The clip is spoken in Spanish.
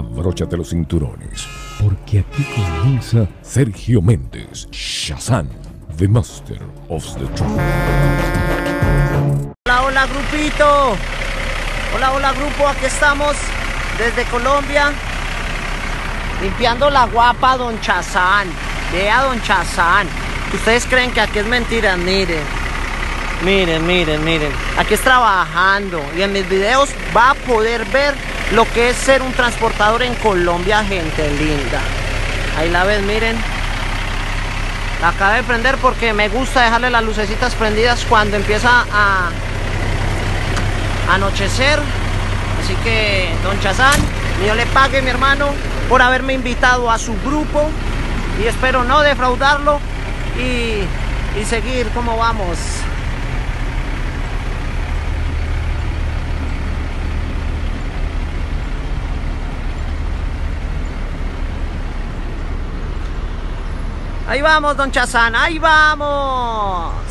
abróchate los cinturones, porque aquí comienza Sergio Méndez, Shazam, The Master of the Truth. Hola, hola grupito. Hola, hola grupo, aquí estamos desde Colombia limpiando la guapa Don Chazán. Vea Don Chazán. Ustedes creen que aquí es mentira, miren. Miren, miren, miren. Aquí es trabajando y en mis videos va a poder ver lo que es ser un transportador en Colombia, gente linda. Ahí la ven, miren. La acabé de prender porque me gusta dejarle las lucecitas prendidas cuando empieza a anochecer. Así que, don Chazán, yo le pague, mi hermano, por haberme invitado a su grupo. Y espero no defraudarlo y, y seguir como vamos. Ahí vamos, don Chazán, ahí vamos.